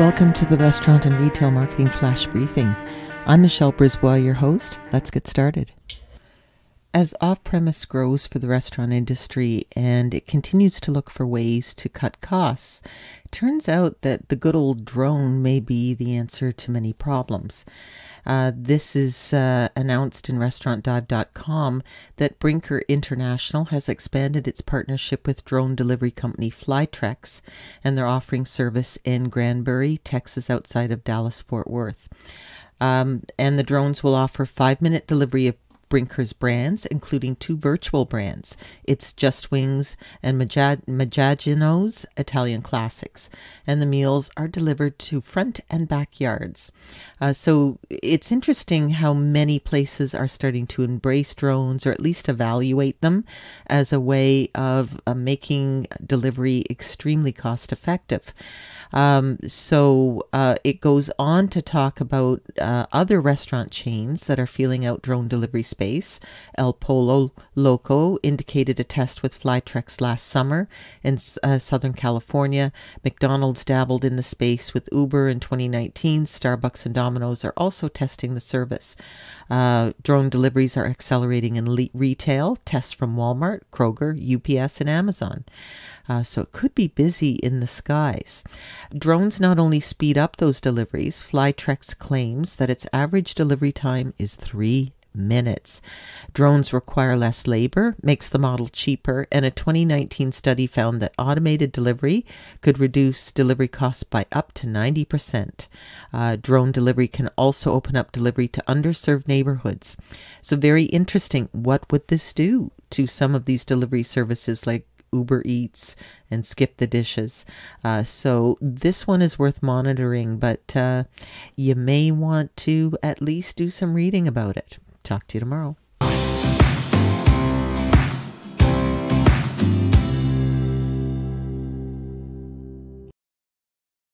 Welcome to the Restaurant and Retail Marketing Flash Briefing. I'm Michelle Brisbois, your host. Let's get started. As off premise grows for the restaurant industry and it continues to look for ways to cut costs, turns out that the good old drone may be the answer to many problems. Uh, this is uh, announced in restaurantdive.com that Brinker International has expanded its partnership with drone delivery company Flytrex, and they're offering service in Granbury, Texas, outside of Dallas Fort Worth. Um, and the drones will offer five minute delivery of Brinker's brands, including two virtual brands. It's Just Wings and Maggiano's Italian Classics. And the meals are delivered to front and backyards. Uh, so it's interesting how many places are starting to embrace drones or at least evaluate them as a way of uh, making delivery extremely cost effective. Um, so uh, it goes on to talk about uh, other restaurant chains that are feeling out drone delivery space. El Pollo Loco indicated a test with Flytrex last summer in uh, Southern California. McDonald's dabbled in the space with Uber in 2019. Starbucks and Domino's are also testing the service. Uh, drone deliveries are accelerating in retail. Tests from Walmart, Kroger, UPS, and Amazon. Uh, so it could be busy in the skies. Drones not only speed up those deliveries, Flytrex claims that its average delivery time is three minutes. Drones require less labor, makes the model cheaper, and a 2019 study found that automated delivery could reduce delivery costs by up to 90%. Uh, drone delivery can also open up delivery to underserved neighborhoods. So, very interesting. What would this do to some of these delivery services like Uber Eats and Skip the Dishes. Uh, so this one is worth monitoring, but uh, you may want to at least do some reading about it. Talk to you tomorrow.